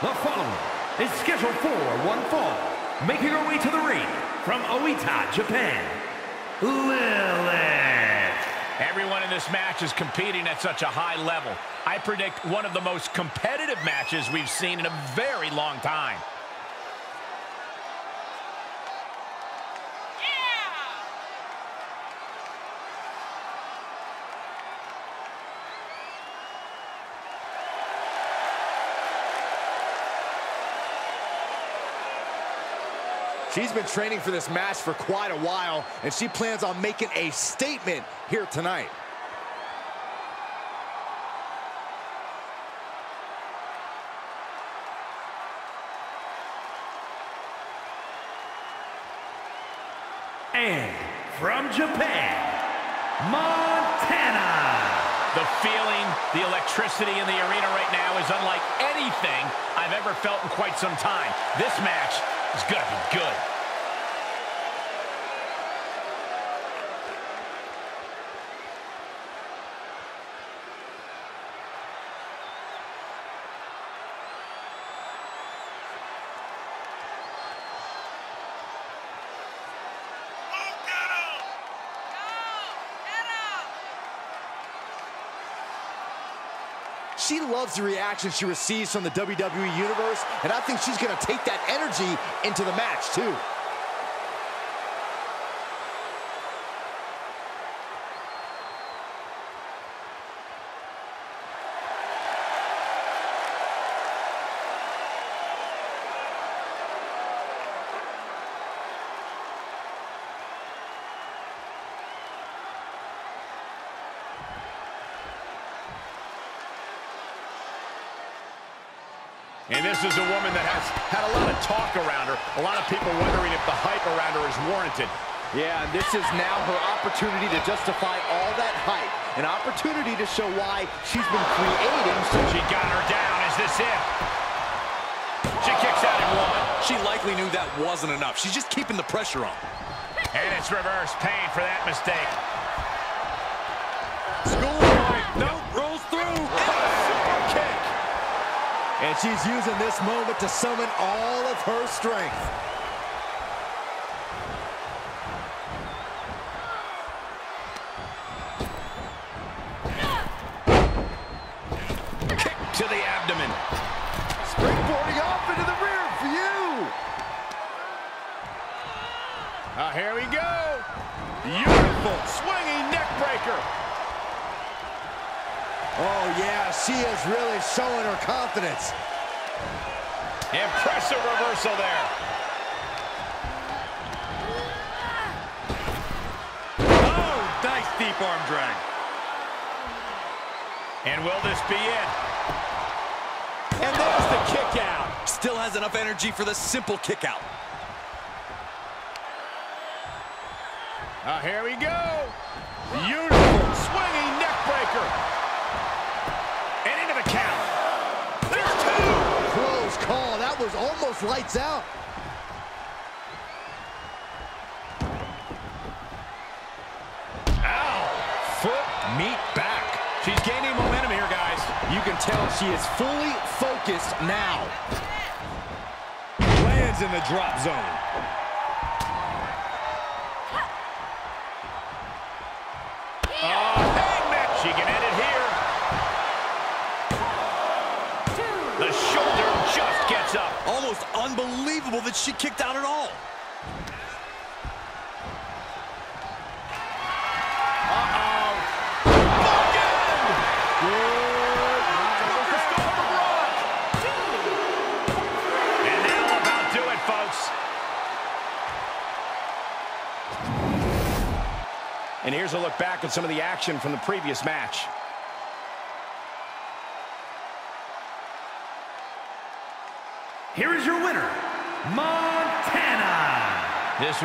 The following is scheduled for one fall, making her way to the ring from Oita, Japan, Lilith. Everyone in this match is competing at such a high level. I predict one of the most competitive matches we've seen in a very long time. She's been training for this match for quite a while, and she plans on making a statement here tonight. And from Japan, Montana. The feeling, the electricity in the arena right now is unlike anything I've ever felt in quite some time. This match is going to be good. She loves the reaction she receives from the WWE Universe, and I think she's going to take that energy into the match, too. And this is a woman that has had a lot of talk around her. A lot of people wondering if the hype around her is warranted. Yeah, and this is now her opportunity to justify all that hype. An opportunity to show why she's been creating. She got her down. Is this it? She kicks out in one. She likely knew that wasn't enough. She's just keeping the pressure on. And it's reverse pain for that mistake. Schoolboy, no, And she's using this moment to summon all of her strength. Kick to the abdomen. Springboarding off into the rear view. Uh, here we go. Beautiful swinging neck breaker. Oh, yeah, she is really showing her confidence. Impressive reversal there. Oh, nice deep arm drag. And will this be it? And there's the kick out. Still has enough energy for the simple kick out. Uh, here we go. Was lights out. Ow. Foot, meet back. She's gaining momentum here, guys. You can tell she is fully focused now. Lands in the drop zone. The shoulder just gets up. Almost unbelievable that she kicked out at all. And that'll about do it, folks. And here's a look back at some of the action from the previous match. Here is your winner, Montana. This